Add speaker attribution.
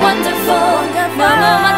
Speaker 1: wonderful. Mama,